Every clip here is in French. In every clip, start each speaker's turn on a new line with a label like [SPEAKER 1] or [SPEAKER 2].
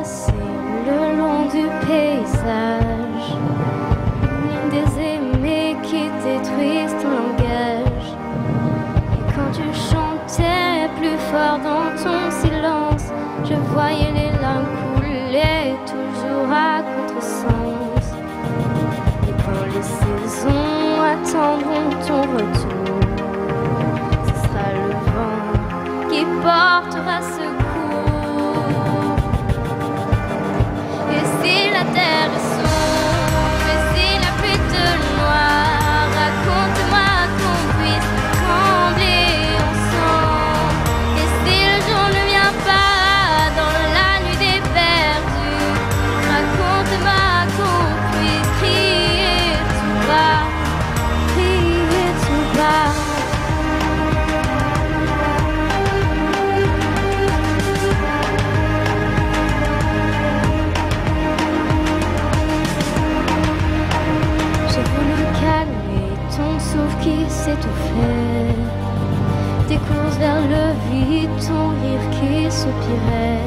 [SPEAKER 1] le long du paysage. Des aimés qui détruisent ton langage. Et quand tu chantais plus fort dans ton silence, je voyais les larmes couler toujours à contresens. Et quand les saisons attendront ton retour, ce sera le vent qui portera ce s'étouffer. Tes courses vers le vide, ton rire qui soupirait.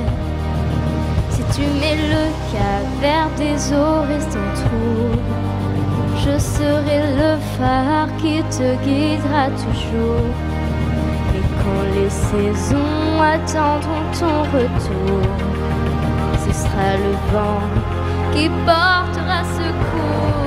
[SPEAKER 1] Si tu mets le cas vers des eaux restant trou, je serai le phare qui te guidera toujours. Et quand les saisons attendront ton retour, ce sera le vent qui portera secours.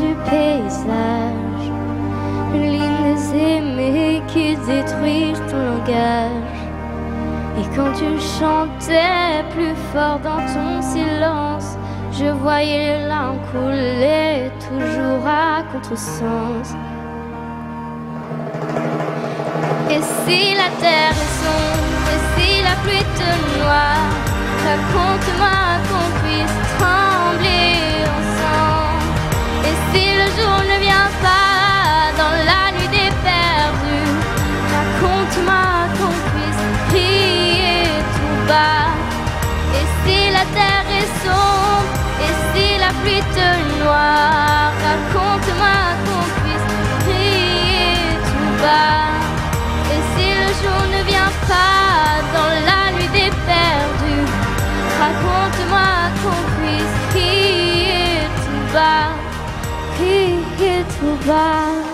[SPEAKER 1] Du paysage une ligne qui détruisent ton langage. Et quand tu chantais plus fort dans ton silence, je voyais les larmes couler toujours à contresens. Et si la terre est sombre, et si la pluie te noie, raconte-moi te noie, raconte-moi qu'on puisse crier tout bas. Et si le jour ne vient pas dans la nuit des perdus, raconte-moi qu'on puisse crier tout bas, crier tout bas.